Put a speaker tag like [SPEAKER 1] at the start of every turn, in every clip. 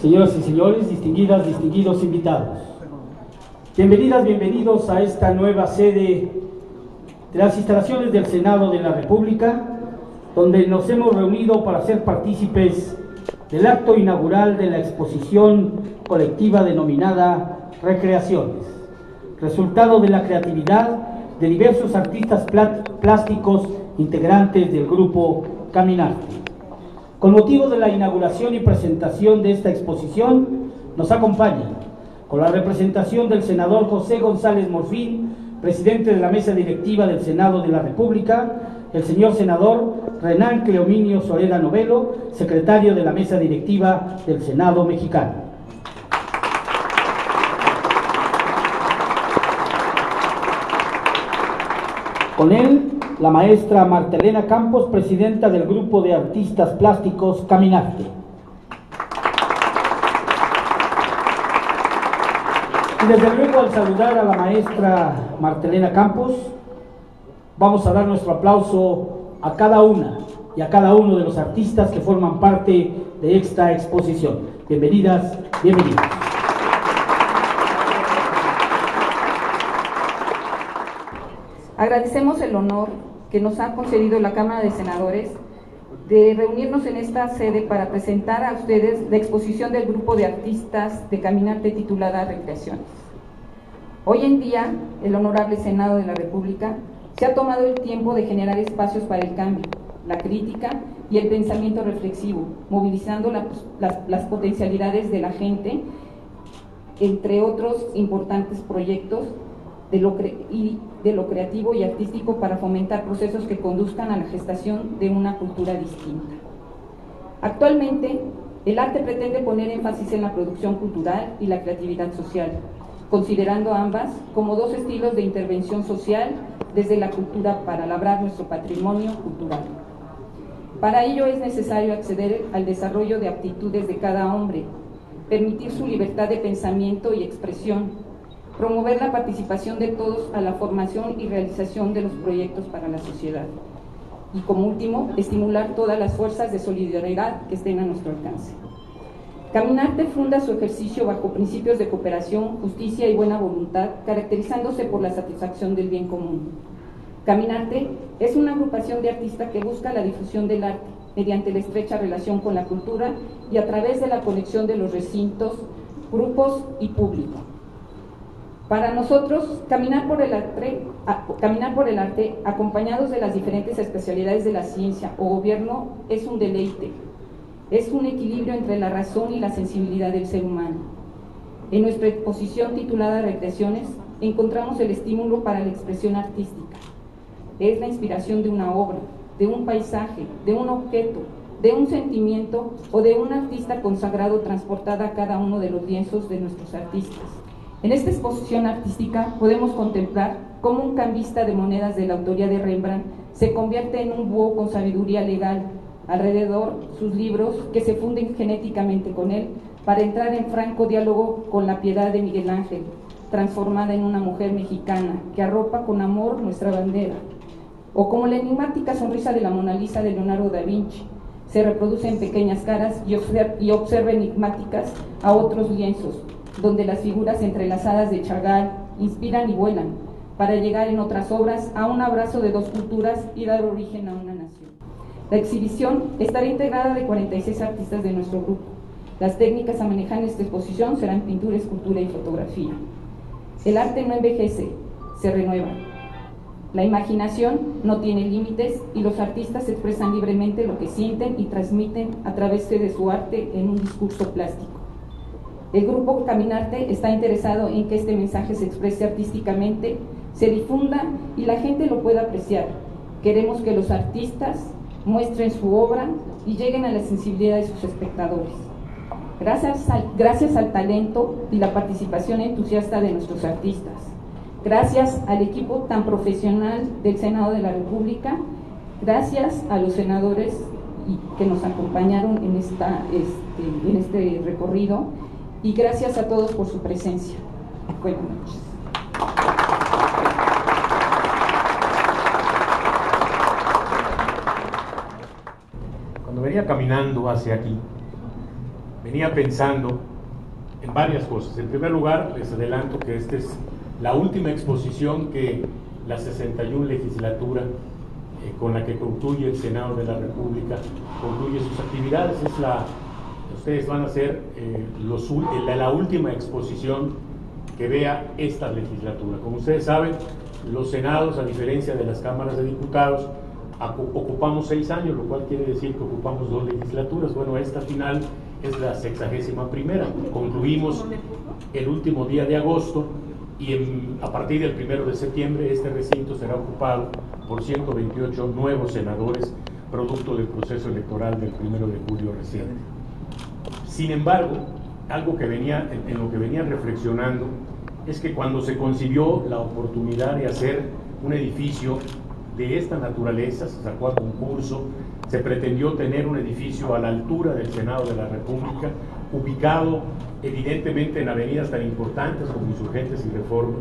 [SPEAKER 1] Señoras y señores, distinguidas, distinguidos invitados. Bienvenidas, bienvenidos a esta nueva sede de las instalaciones del Senado de la República, donde nos hemos reunido para ser partícipes del acto inaugural de la exposición colectiva denominada Recreaciones, resultado de la creatividad de diversos artistas plásticos integrantes del grupo Caminarte. Con motivo de la inauguración y presentación de esta exposición, nos acompaña, con la representación del senador José González Morfín, presidente de la mesa directiva del Senado de la República, el señor senador Renán Cleominio Soreda Novelo, secretario de la mesa directiva del Senado mexicano. Con él la maestra Martelena Campos, presidenta del grupo de artistas plásticos Caminarte. Y desde luego al saludar a la maestra Martelena Campos, vamos a dar nuestro aplauso a cada una y a cada uno de los artistas que forman parte de esta exposición. Bienvenidas, bienvenidos.
[SPEAKER 2] Agradecemos el honor que nos ha concedido la Cámara de Senadores de reunirnos en esta sede para presentar a ustedes la exposición del grupo de artistas de Caminante titulada Recreaciones. Hoy en día, el Honorable Senado de la República se ha tomado el tiempo de generar espacios para el cambio, la crítica y el pensamiento reflexivo, movilizando las, potencialidades de la gente, entre otros importantes proyectos de lo, y de lo creativo y artístico para fomentar procesos que conduzcan a la gestación de una cultura distinta. Actualmente, el arte pretende poner énfasis en la producción cultural y la creatividad social, considerando ambas como dos estilos de intervención social desde la cultura para labrar nuestro patrimonio cultural. Para ello es necesario acceder al desarrollo de aptitudes de cada hombre, permitir su libertad de pensamiento y expresión, promover la participación de todos a la formación y realización de los proyectos para la sociedad. Y como último, estimular todas las fuerzas de solidaridad que estén a nuestro alcance. Caminarte funda su ejercicio bajo principios de cooperación, justicia y buena voluntad, caracterizándose por la satisfacción del bien común. Caminarte es una agrupación de artistas que busca la difusión del arte mediante la estrecha relación con la cultura y a través de la conexión de los recintos, grupos y público. Para nosotros, caminar por, el arte, acompañados de las diferentes especialidades de la ciencia o gobierno, es un deleite. Es un equilibrio entre la razón y la sensibilidad del ser humano. En nuestra exposición titulada Recreaciones, encontramos el estímulo para la expresión artística. Es la inspiración de una obra, de un paisaje, de un objeto, de un sentimiento o de un artista consagrado transportada a cada uno de los lienzos de nuestros artistas. En esta exposición artística podemos contemplar cómo un cambista de monedas de la autoría de Rembrandt se convierte en un búho con sabiduría legal, alrededor sus libros que se funden genéticamente con él para entrar en franco diálogo con la piedad de Miguel Ángel, transformada en una mujer mexicana que arropa con amor nuestra bandera, o como la enigmática sonrisa de la Mona Lisa de Leonardo da Vinci, se reproduce en pequeñas caras y observa enigmáticas a otros lienzos, donde las figuras entrelazadas de Chagall inspiran y vuelan, para llegar en otras obras a un abrazo de dos culturas y dar origen a una nación. La exhibición estará integrada de 46 artistas de nuestro grupo. Las técnicas a manejar en esta exposición serán pintura, escultura y fotografía. El arte no envejece, se renueva. La imaginación no tiene límites y los artistas expresan libremente lo que sienten y transmiten a través de su arte en un discurso plástico. El grupo Caminarte está interesado en que este mensaje se exprese artísticamente, se difunda y la gente lo pueda apreciar. Queremos que los artistas muestren su obra y lleguen a la sensibilidad de sus espectadores. Gracias al, talento y la participación entusiasta de nuestros artistas. Gracias al equipo tan profesional del Senado de la República. Gracias a los senadores que nos acompañaron en, este, en este recorrido y gracias a todos por su presencia. Buenas noches.
[SPEAKER 3] Cuando venía caminando hacia aquí, venía pensando en varias cosas. En primer lugar, les adelanto que esta es la última exposición que la 61 legislatura eh, con la que concluye el Senado de la República, concluye sus actividades. Es la, ustedes van a ser eh, los, la última exposición que vea esta legislatura. Como ustedes saben, los senados, a diferencia de las cámaras de diputados, ocupamos seis años, lo cual quiere decir que ocupamos dos legislaturas. Bueno, esta final es la sexagésima primera. Concluimos el último día de agosto y a partir del primero de septiembre este recinto será ocupado por 128 nuevos senadores, producto del proceso electoral del primero de julio reciente. Sin embargo, algo que venía, en lo que venía reflexionando es que cuando se concibió la oportunidad de hacer un edificio de esta naturaleza, se sacó a concurso, se pretendió tener un edificio a la altura del Senado de la República, ubicado evidentemente en avenidas tan importantes como Insurgentes y Reforma,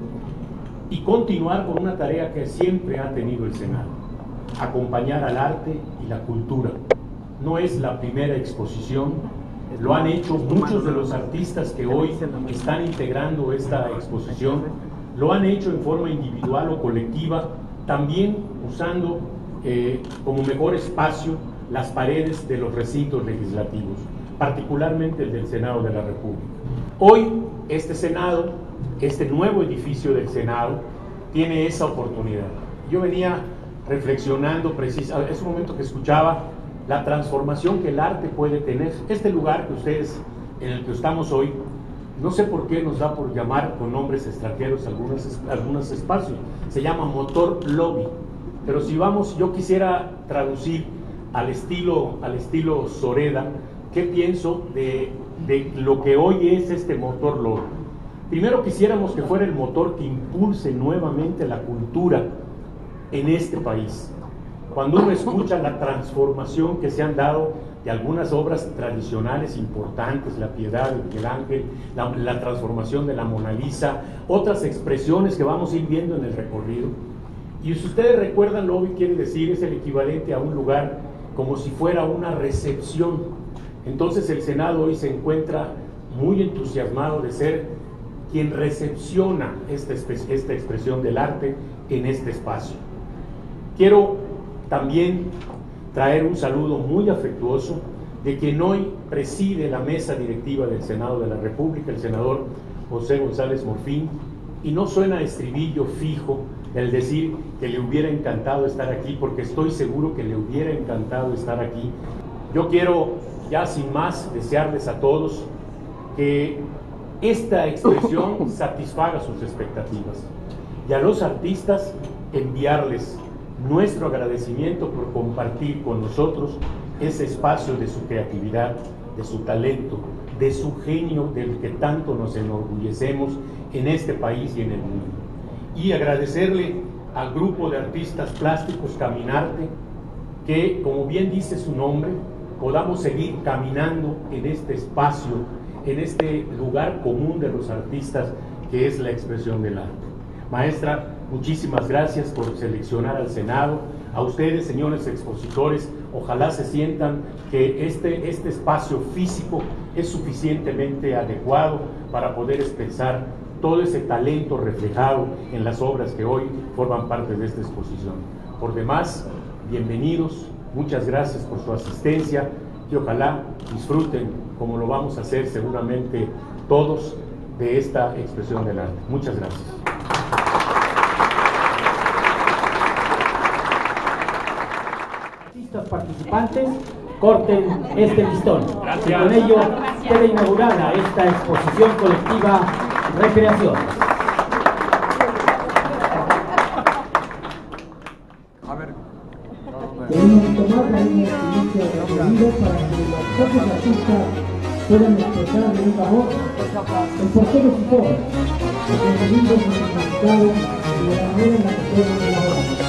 [SPEAKER 3] y continuar con una tarea que siempre ha tenido el Senado, acompañar al arte y la cultura. No es la primera exposición, lo han hecho muchos de los artistas que hoy están integrando esta exposición, lo han hecho en forma individual o colectiva, también usando eh, como mejor espacio las paredes de los recintos legislativos, particularmente el del Senado de la República. Hoy este Senado, este nuevo edificio del Senado, tiene esa oportunidad. Yo venía reflexionando precisamente, es un momento que escuchaba la transformación que el arte puede tener. Este lugar que ustedes, en el que estamos hoy, no sé por qué nos da por llamar con nombres extranjeros algunos, algunos espacios. Se llama Motor Lobby. Pero si vamos, yo quisiera traducir al estilo, al estilo Soreda, ¿qué pienso de, de lo que hoy es este motor Lobby? Primero quisiéramos que fuera el motor que impulse nuevamente la cultura en este país. Cuando uno escucha la transformación que se han dado de algunas obras tradicionales importantes, la piedad de Miguel Ángel, la, la, transformación de la Mona Lisa, otras expresiones que vamos a ir viendo en el recorrido. Y si ustedes recuerdan, lobby quiere decir es el equivalente a un lugar como si fuera una recepción. Entonces el Senado hoy se encuentra muy entusiasmado de ser quien recepciona esta, esta expresión del arte en este espacio. Quiero también traer un saludo muy afectuoso de quien hoy preside la mesa directiva del Senado de la República, el senador José González Morfín, y no suena estribillo fijo el decir que le hubiera encantado estar aquí, porque estoy seguro que le hubiera encantado estar aquí. Yo quiero, ya sin más, desearles a todos que esta expresión satisfaga sus expectativas y a los artistas enviarles nuestro agradecimiento por compartir con nosotros ese espacio de su creatividad, de su talento, de su genio del que tanto nos enorgullecemos en este país y en el mundo. Y agradecerle al grupo de artistas plásticos Caminarte, que como bien dice su nombre, podamos seguir caminando en este espacio, en este lugar común de los artistas que es la expresión del arte. Maestra, Muchísimas gracias por seleccionar al Senado. A ustedes, señores expositores, ojalá se sientan que este, este espacio físico es suficientemente adecuado para poder expresar todo ese talento reflejado en las obras que hoy forman parte de esta exposición. Por demás, bienvenidos, muchas gracias por su asistencia y ojalá disfruten, como lo vamos a hacer seguramente todos, de esta expresión del arte. Muchas gracias.
[SPEAKER 1] Participantes corten este listón. Y con ello queda inaugurada esta exposición colectiva Recreación.
[SPEAKER 4] Debemos tomar la línea de requerido para que los propios artistas puedan expresar de un voz el porqué de su obra, los contenidos su significado y de la manera en la que pueden elaborar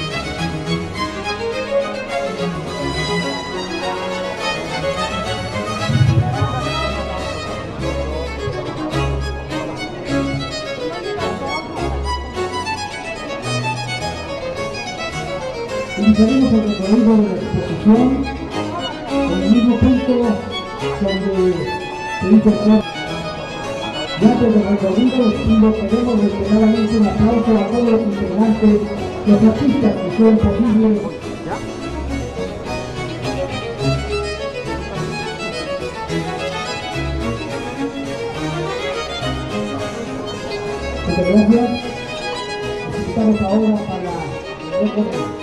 [SPEAKER 1] Iniciaremos el recorrido de la exposición en el mismo punto donde se hizo el y antes del recorrido estimo queremos reiteradamente un aplauso a todos los integrantes, los artistas que hicieron posible Muchas gracias. Necesitamos ahora para